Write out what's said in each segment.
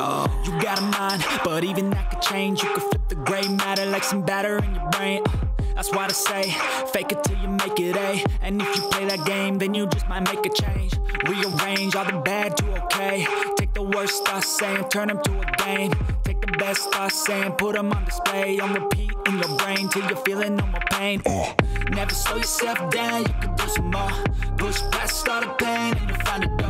go. You got a mind, but even that could change. You could flip the gray matter like some batter in your brain. That's why I say, fake it till you make it A. And if you play that game, then you just might make a change. Rearrange all the bad to okay. Take the worst thoughts saying, turn them to a game. Take the best thoughts saying, put them on display. On repeat in your brain till you're feeling no more pain. Never slow yourself down, you can do some more. Push past all the pain and you'll find a door.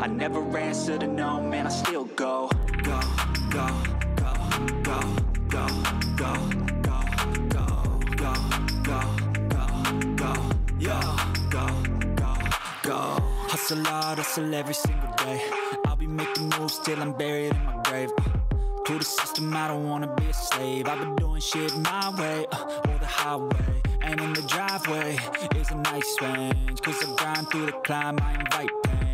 I never answer to no, man, I still go. Go, go, go, go, go, go, go, go, go, go, go, go, go, go. Hustle hard, hustle every single day. I'll be making moves till I'm buried in my grave. To the system, I don't wanna be a slave. I've been doing shit my way, uh, or the highway. And in the driveway is a nice range. Cause I grind through the climb, I invite pain.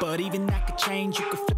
but even that could change. You could flip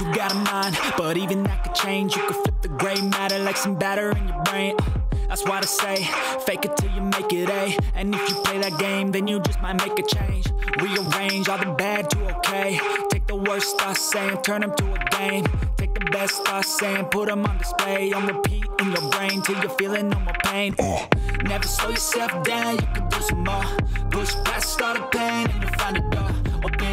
You got a mind, but even that could change. You could flip the gray matter like some batter in your brain. That's why I say, fake it till you make it A. And if you play that game, then you just might make a change. Rearrange all the bad to okay. Take the worst thoughts saying, turn them to a game. Take the best thoughts saying, put them on display. On repeat in your brain till you're feeling no more pain. Uh. Never slow yourself down, you can do some more. Push past all the pain and you'll find a door.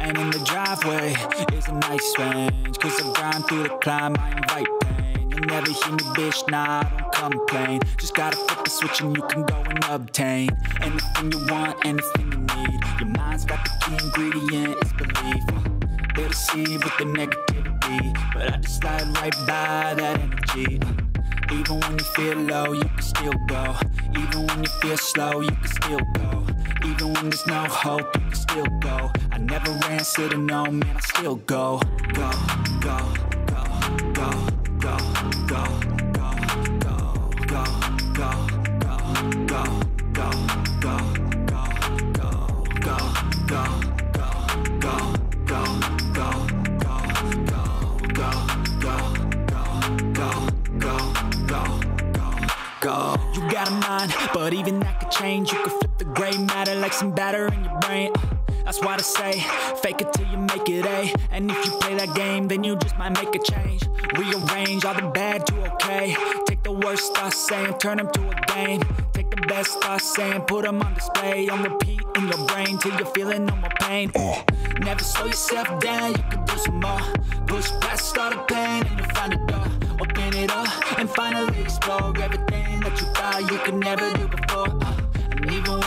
And in the driveway is a nice range. Cause I grind through the climb, I invite pain. You'll never hear me, bitch, nah, I don't complain. Just gotta flip the switch and you can go and obtain anything you want, anything you need. Your mind's got the key ingredient, it's belief. They'll deceive with the negativity, but I just slide right by that energy. Even when you feel low, you can still go. Even when you feel slow, you can still go. Even when there's no hope, you can still go. I never answer to no, man, I still go, go, go, change. You can flip the gray matter like some batter in your brain. Uh, That's why I say, fake it till you make it A. And if you play that game, then you just might make a change. Rearrange all the bad to okay. Take the worst thoughts saying, turn them to a game. Take the best thoughts saying, put them on display. On repeat in your brain till you're feeling no more pain. Never slow yourself down, you can do some more. Push past all the pain and you'll find a door. Open it up and finally explore everything that you thought you could never do before.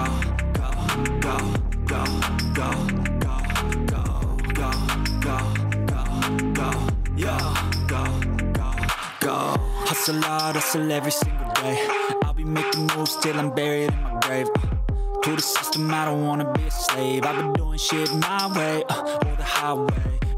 go, go, go, go, go, go, go, go, go, go, go, go, go, go Hustle hard, hustle every single day. I'll be making moves till I'm buried in my grave. To the system, I don't wanna be a slave. I've been doing shit my way, uh, or the highway